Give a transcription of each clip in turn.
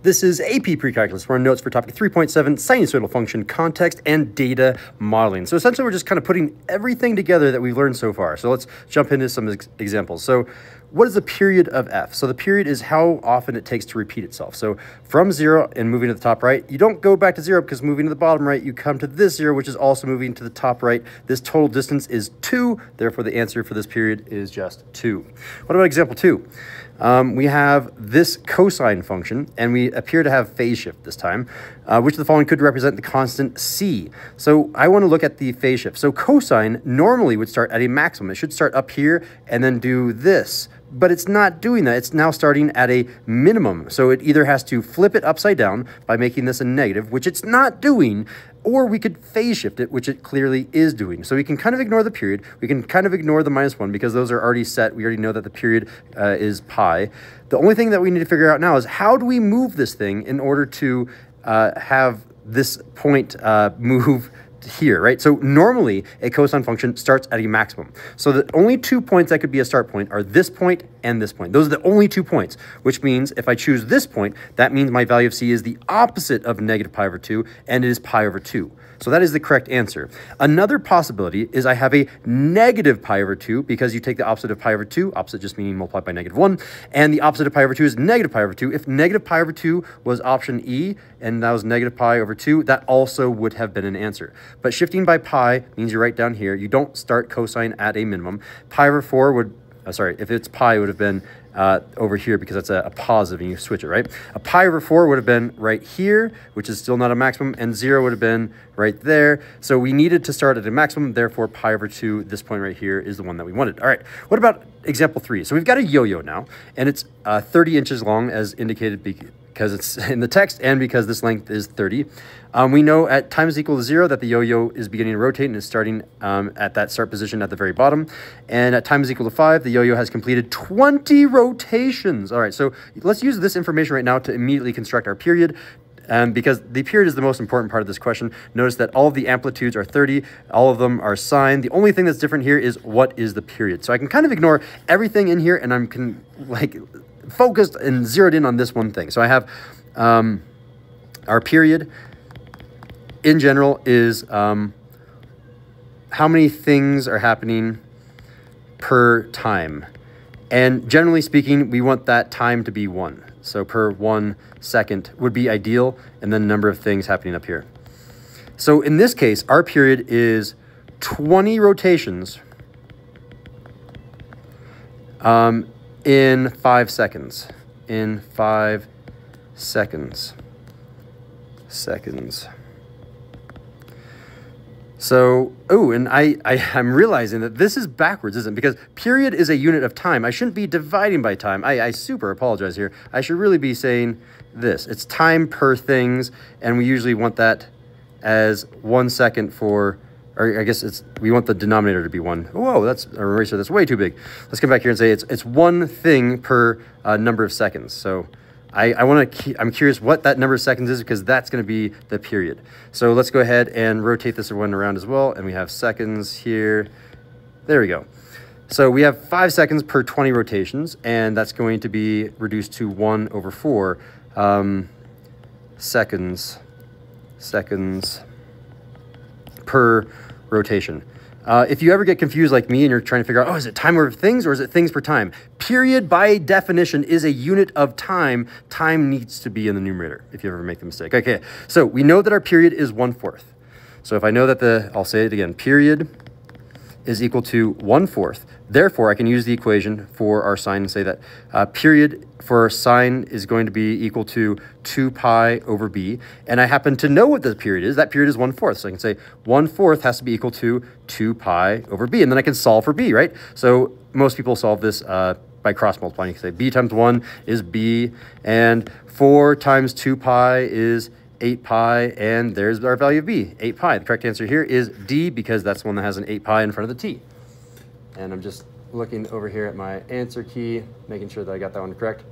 This is AP Pre-Calculus. We're on notes for topic 3.7, sinusoidal function, context, and data modeling. So essentially, we're just kind of putting everything together that we've learned so far. So let's jump into some ex examples. So what is the period of f? So the period is how often it takes to repeat itself. So from zero and moving to the top right, you don't go back to zero because moving to the bottom right, you come to this zero, which is also moving to the top right. This total distance is two. Therefore, the answer for this period is just two. What about example two? Um, we have this cosine function, and we appear to have phase shift this time, uh, which of the following could represent the constant c. So I want to look at the phase shift. So cosine normally would start at a maximum. It should start up here and then do this but it's not doing that. It's now starting at a minimum. So it either has to flip it upside down by making this a negative, which it's not doing, or we could phase shift it, which it clearly is doing. So we can kind of ignore the period. We can kind of ignore the minus one because those are already set. We already know that the period uh, is pi. The only thing that we need to figure out now is how do we move this thing in order to uh, have this point uh, move here, right? So normally a cosine function starts at a maximum. So the only two points that could be a start point are this point and this point. Those are the only two points, which means if I choose this point, that means my value of c is the opposite of negative pi over 2, and it is pi over 2. So that is the correct answer. Another possibility is I have a negative pi over 2 because you take the opposite of pi over 2, opposite just meaning multiplied by negative 1, and the opposite of pi over 2 is negative pi over 2. If negative pi over 2 was option E and that was negative pi over 2, that also would have been an answer. But shifting by pi means you're right down here, you don't start cosine at a minimum. Pi over 4 would, sorry, if it's pi, it would have been uh, over here because that's a, a, positive and you switch it, right? A pi over 4 would have been right here, which is still not a maximum, and 0 would have been right there. So we needed to start at a maximum, therefore pi over 2, this point right here, is the one that we wanted. All right, what about example 3? So we've got a yo-yo now, and it's uh, 30 inches long as indicated because it's in the text and because this length is 30. Um, we know at time is equal to zero that the yo-yo is beginning to rotate and is starting um, at that start position at the very bottom. And at time is equal to five, the yo-yo has completed 20 rotations. All right, so let's use this information right now to immediately construct our period. Um, because the period is the most important part of this question. Notice that all of the amplitudes are 30, all of them are sine. The only thing that's different here is what is the period. So I can kind of ignore everything in here and I'm can, like focused and zeroed in on this one thing. So I have um, our period in general is um, how many things are happening per time. And generally speaking, we want that time to be one. So per one second would be ideal, and then number of things happening up here. So in this case, our period is 20 rotations um, in five seconds. In five seconds. Seconds. So, oh, and I, I, am realizing that this is backwards, isn't it? Because period is a unit of time. I shouldn't be dividing by time. I, I super apologize here. I should really be saying this. It's time per things, and we usually want that as one second for, or I guess it's, we want the denominator to be one. Whoa, that's a eraser that's way too big. Let's come back here and say it's, it's one thing per uh, number of seconds. So I, I want to, keep I'm curious what that number of seconds is because that's going to be the period. So let's go ahead and rotate this one around as well. And we have seconds here. There we go. So we have five seconds per 20 rotations, and that's going to be reduced to one over four um, seconds, seconds per rotation. Uh, if you ever get confused like me and you're trying to figure out, oh, is it time over things or is it things per time? Period, by definition, is a unit of time. Time needs to be in the numerator if you ever make the mistake. Okay, so we know that our period is one fourth. So if I know that the, I'll say it again, period is equal to one fourth. Therefore, I can use the equation for our sine and say that uh, period for our sine is going to be equal to 2 pi over b. And I happen to know what the period is. That period is 1 fourth. So I can say 1 fourth has to be equal to 2 pi over b. And then I can solve for b, right? So most people solve this uh, by cross multiplying. You can say b times 1 is b, and 4 times 2 pi is 8 pi, and there's our value of b, 8 pi. The correct answer here is D because that's one that has an 8 pi in front of the t. And I'm just looking over here at my answer key, making sure that I got that one correct.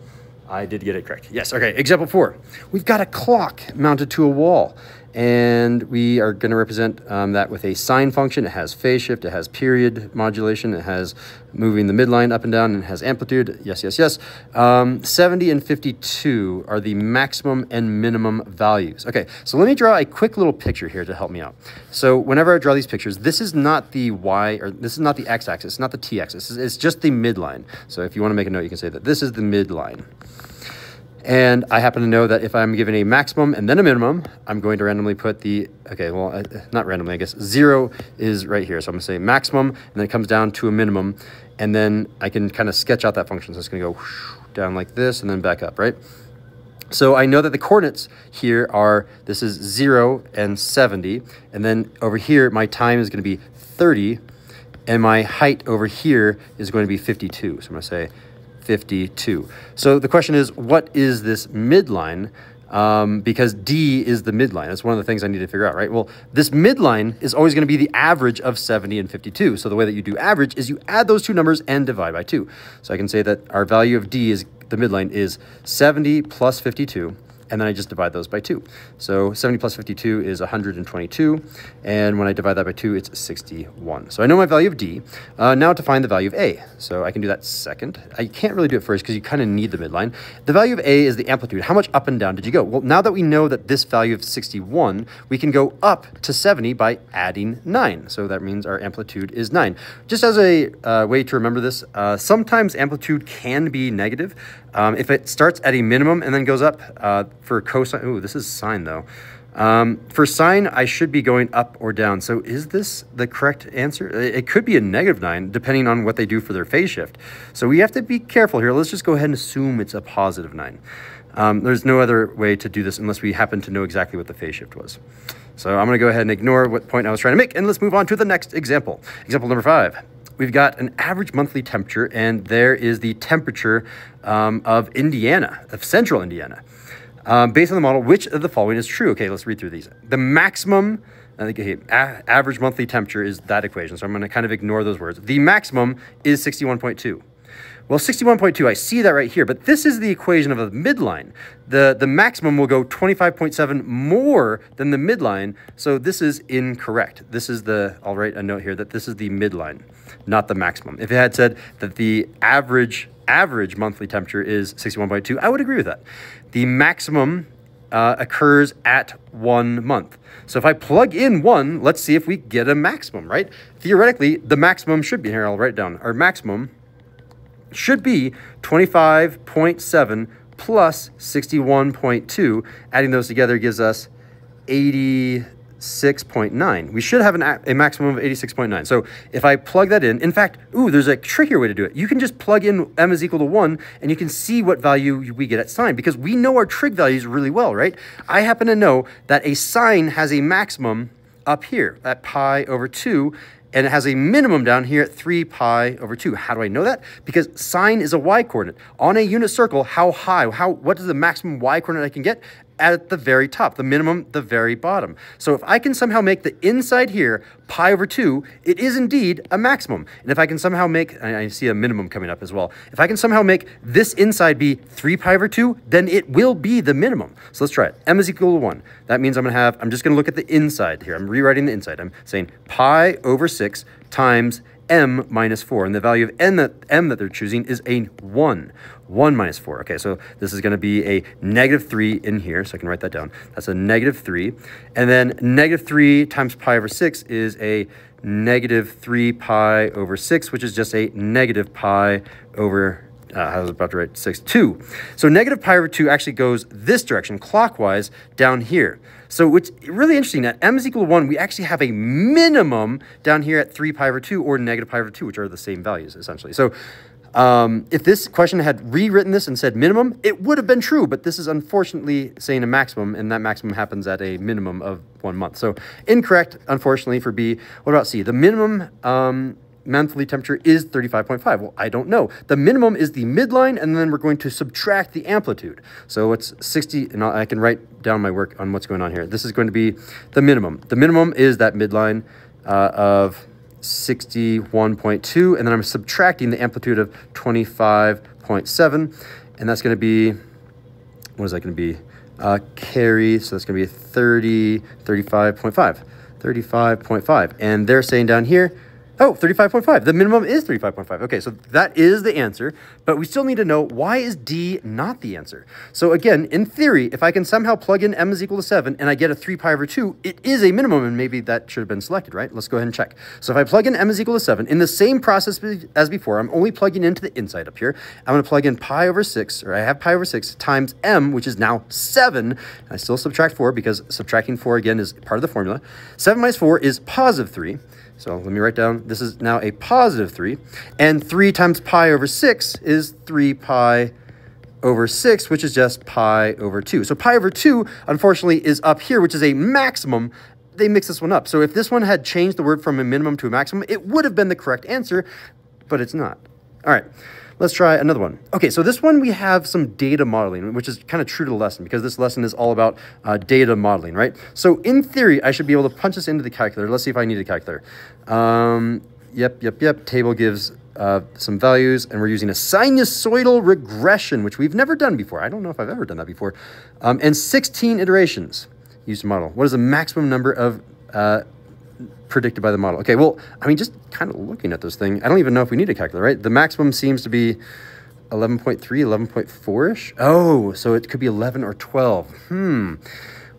I did get it correct. Yes, okay, example four. We've got a clock mounted to a wall And we are going to represent um, that with a sine function. It has phase shift, it has period modulation, it has moving the midline up and down, and it has amplitude. Yes, yes, yes. Um, 70 and 52 are the maximum and minimum values. Okay, so let me draw a quick little picture here to help me out. So whenever I draw these pictures, this is not the y, or this is not the x-axis, it's not the t-axis. It's just the midline. So if you want to make a note, you can say that this is the midline. And I happen to know that if I'm given a maximum and then a minimum, I'm going to randomly put the, okay, well, uh, not randomly, I guess. Zero is right here. So I'm to say maximum, and then it comes down to a minimum. And then I can kind of sketch out that function. So it's going to go down like this and then back up, right? So I know that the coordinates here are, this is 0 and 70. And then over here, my time is going to be 30. And my height over here is going to be 52. So I'm to say 52. So the question is, what is this midline? Um, because D is the midline. That's one of the things I need to figure out, right? Well, this midline is always going to be the average of 70 and 52. So the way that you do average is you add those two numbers and divide by 2. So I can say that our value of D is the midline is 70 plus 52 and then I just divide those by 2. So 70 plus 52 is 122, and when I divide that by 2, it's 61. So I know my value of d. Uh, now to find the value of a. So I can do that second. I can't really do it first because you kind of need the midline. The value of a is the amplitude. How much up and down did you go? Well, now that we know that this value of 61, we can go up to 70 by adding 9. So that means our amplitude is 9. Just as a uh, way to remember this, uh, sometimes amplitude can be negative. Um, if it starts at a minimum and then goes up uh, for cosine, ooh, this is sine though. Um, for sine, I should be going up or down. So is this the correct answer? It could be a negative 9, depending on what they do for their phase shift. So we have to be careful here. Let's just go ahead and assume it's a positive 9. Um, there's no other way to do this unless we happen to know exactly what the phase shift was. So I'm going to go ahead and ignore what point I was trying to make, and let's move on to the next example. Example number 5 we've got an average monthly temperature, and there is the temperature um, of Indiana, of central Indiana. Um, based on the model, which of the following is true? Okay, let's read through these. The maximum, okay, average monthly temperature is that equation, so I'm going to kind of ignore those words. The maximum is 61.2. Well, 61.2, I see that right here, but this is the equation of a midline. The, the maximum will go 25.7 more than the midline, so this is incorrect. This is the, I'll write a note here that this is the midline, not the maximum. If it had said that the average, average monthly temperature is 61.2, I would agree with that. The maximum uh, occurs at one month. So if I plug in one, let's see if we get a maximum, right? Theoretically, the maximum should be, here I'll write it down, our maximum should be 25.7 plus 61.2. Adding those together gives us 86.9. We should have an, a maximum of 86.9. So if I plug that in, in fact, ooh, there's a trickier way to do it. You can just plug in m is equal to 1 and you can see what value we get at sine because we know our trig values really well, right? I happen to know that a sine has a maximum up here at pi over 2 and it has a minimum down here at 3 pi over 2. How do I know that? Because sine is a y coordinate. On a unit circle, how high, how, what is the maximum y coordinate I can get? At the very top, the minimum, the very bottom. So if I can somehow make the inside here pi over 2, it is indeed a maximum. And if I can somehow make, I see a minimum coming up as well, if I can somehow make this inside be 3 pi over 2, then it will be the minimum. So let's try it. m is equal to 1. That means I'm going to have, I'm just going to look at the inside here. I'm rewriting the inside. I'm saying pi over 6 times m minus 4. And the value of n that, m that they're choosing is a 1. 1 minus 4. Okay, so this is going to be a negative 3 in here, so I can write that down. That's a negative 3. And then negative 3 times pi over 6 is a negative 3 pi over 6, which is just a negative pi over uh, I was about to write 6, 2. So negative pi over 2 actually goes this direction, clockwise, down here. So what's really interesting, at m is equal to 1, we actually have a minimum down here at 3 pi over 2 or negative pi over 2, which are the same values, essentially. So um, if this question had rewritten this and said minimum, it would have been true, but this is unfortunately saying a maximum, and that maximum happens at a minimum of one month. So incorrect, unfortunately, for B. What about C? The minimum um, monthly temperature is 35.5. Well, I don't know. The minimum is the midline, and then we're going to subtract the amplitude. So it's 60, and I can write down my work on what's going on here. This is going to be the minimum. The minimum is that midline uh, of 61.2, and then I'm subtracting the amplitude of 25.7, and that's going to be what is that going to be? Uh, carry, so that's going to be 30, 35.5. 35.5. And they're saying down here, Oh, 35.5. The minimum is 35.5. Okay, so that is the answer, but we still need to know why is D not the answer? So again, in theory, if I can somehow plug in m is equal to 7 and I get a 3 pi over 2, it is a minimum and maybe that should have been selected, right? Let's go ahead and check. So if I plug in m is equal to 7, in the same process as before, I'm only plugging into the inside up here. I'm going to plug in pi over 6, or I have pi over 6 times m, which is now 7. I still subtract 4 because subtracting 4 again is part of the formula. 7 minus 4 is positive 3. So let me write down, this is now a positive 3. And 3 times pi over 6 is 3 pi over 6, which is just pi over 2. So pi over 2, unfortunately, is up here, which is a maximum. They mix this one up. So if this one had changed the word from a minimum to a maximum, it would have been the correct answer, but it's not. All right. Let's try another one. Okay, so this one we have some data modeling, which is kind of true to the lesson because this lesson is all about uh, data modeling, right? So in theory, I should be able to punch this into the calculator. Let's see if I need a calculator. Um, yep, yep, yep. Table gives uh, some values, and we're using a sinusoidal regression, which we've never done before. I don't know if I've ever done that before. Um, and 16 iterations used to model. What is the maximum number of uh, predicted by the model. Okay, well, I mean, just kind of looking at this thing, I don't even know if we need a calculator, right? The maximum seems to be 11.3, 11.4-ish. Oh, so it could be 11 or 12. Hmm.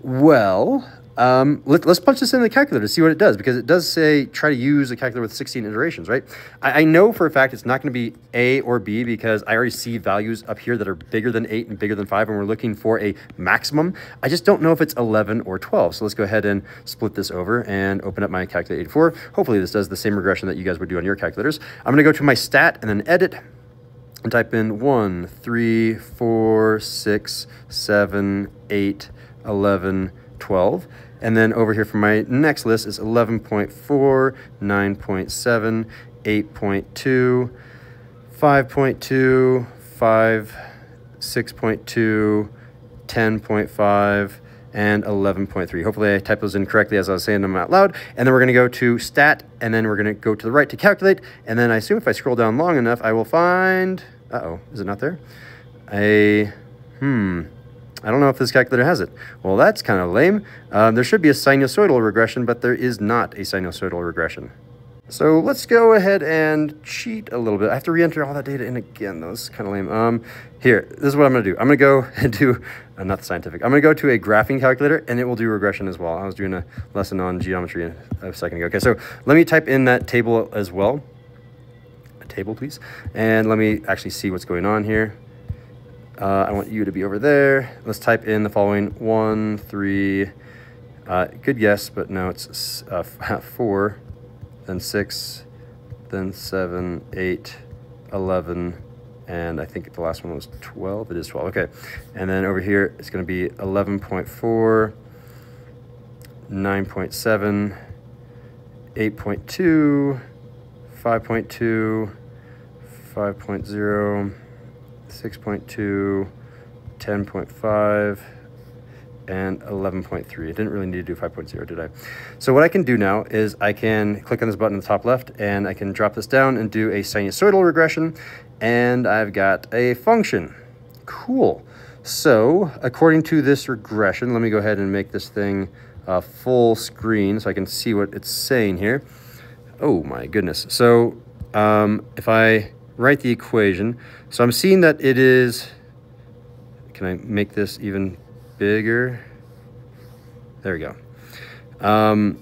Well, um, let, us punch this in the calculator to see what it does, because it does say try to use a calculator with 16 iterations, right? I, I know for a fact it's not going to be A or B, because I already see values up here that are bigger than 8 and bigger than 5, and we're looking for a maximum. I just don't know if it's 11 or 12. So let's go ahead and split this over and open up my calculator 84. Hopefully this does the same regression that you guys would do on your calculators. I'm going to go to my stat and then edit and type in 1, 3, 4, 6, 7, 8, 11, 12. And then over here for my next list is 11.4, 9.7, 8.2, 5.2, 5, 6.2, 10.5, and 11.3. Hopefully I typed those in correctly as I was saying them out loud. And then we're gonna go to stat, and then we're gonna go to the right to calculate. And then I assume if I scroll down long enough, I will find, uh-oh, is it not there? A, hmm, I don't know if this calculator has it. Well, that's kind of lame. Um, there should be a sinusoidal regression, but there is not a sinusoidal regression. So let's go ahead and cheat a little bit. I have to re-enter all that data in again, though. This is kind of lame. Um, here, this is what I'm going to do. I'm going to go and do, uh, not scientific, I'm going to go to a graphing calculator, and it will do regression as well. I was doing a lesson on geometry a second ago. Okay, so let me type in that table as well. A table, please. And let me actually see what's going on here. Uh, I want you to be over there. Let's type in the following one, three, uh, good guess, but no, it's uh, four, then six, then seven, eight, 11, and I think the last one was 12. It is 12, okay. And then over here, it's gonna be 11.4, 9.7, 8.2, 5.2, 5.0, 6.2, 10.5, and 11.3. I didn't really need to do 5.0, did I? So what I can do now is I can click on this button in the top left and I can drop this down and do a sinusoidal regression and I've got a function. Cool. So according to this regression, let me go ahead and make this thing uh, full screen so I can see what it's saying here. Oh my goodness. So um, if I write the equation. So I'm seeing that it is, can I make this even bigger? There we go. Um,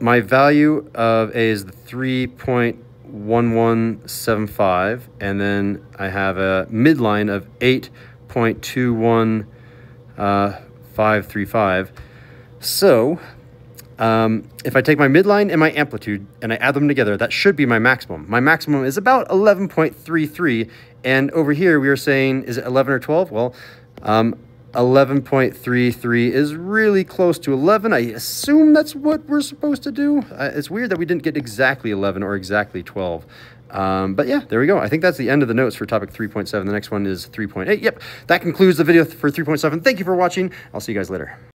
my value of A is the 3.1175, and then I have a midline of 8.21535. Uh, so um, if I take my midline and my amplitude and I add them together, that should be my maximum. My maximum is about 11.33. And over here, we are saying, is it 11 or 12? Well, um, 11.33 is really close to 11. I assume that's what we're supposed to do. Uh, it's weird that we didn't get exactly 11 or exactly 12. Um, but yeah, there we go. I think that's the end of the notes for topic 3.7. The next one is 3.8. Yep, that concludes the video for 3.7. Thank you for watching. I'll see you guys later.